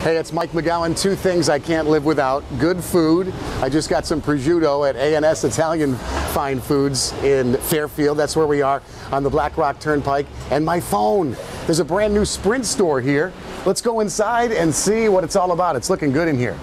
Hey, it's Mike McGowan. Two things I can't live without. Good food. I just got some prosciutto at A&S Italian Fine Foods in Fairfield. That's where we are on the Black Rock Turnpike. And my phone. There's a brand new Sprint store here. Let's go inside and see what it's all about. It's looking good in here.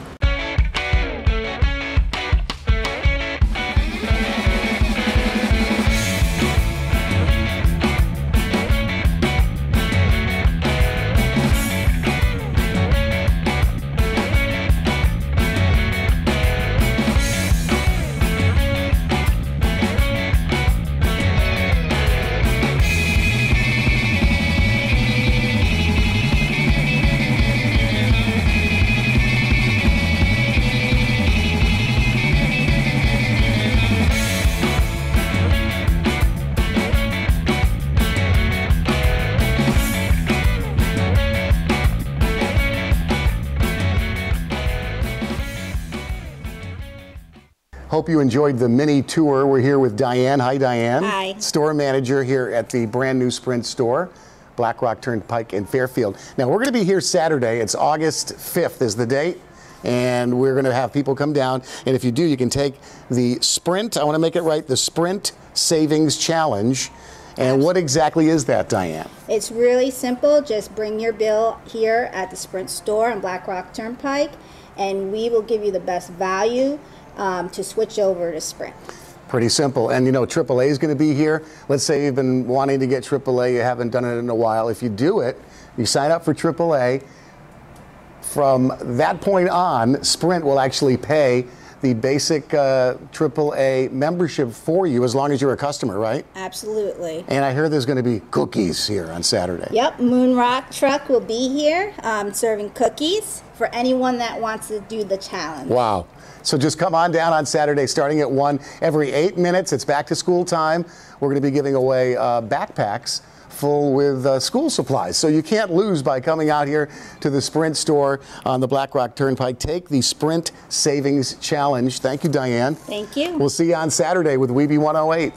Hope you enjoyed the mini tour. We're here with Diane. Hi, Diane. Hi. Store manager here at the brand new Sprint store, Black Rock Turnpike in Fairfield. Now, we're going to be here Saturday. It's August 5th is the date. And we're going to have people come down. And if you do, you can take the Sprint, I want to make it right, the Sprint Savings Challenge. And what exactly is that, Diane? It's really simple. Just bring your bill here at the Sprint store on Black Rock Turnpike, and we will give you the best value um, to switch over to Sprint. Pretty simple. And you know, AAA is going to be here. Let's say you've been wanting to get AAA, you haven't done it in a while. If you do it, you sign up for AAA. From that point on, Sprint will actually pay the basic uh, AAA membership for you as long as you're a customer, right? Absolutely. And I hear there's going to be cookies here on Saturday. Yep, Moon Rock Truck will be here um, serving cookies for anyone that wants to do the challenge. Wow. So just come on down on Saturday starting at 1 every eight minutes. It's back to school time. We're going to be giving away uh, backpacks full with uh, school supplies. So you can't lose by coming out here to the Sprint store on the Black Rock Turnpike. Take the Sprint Savings Challenge. Thank you, Diane. Thank you. We'll see you on Saturday with WEBE 108.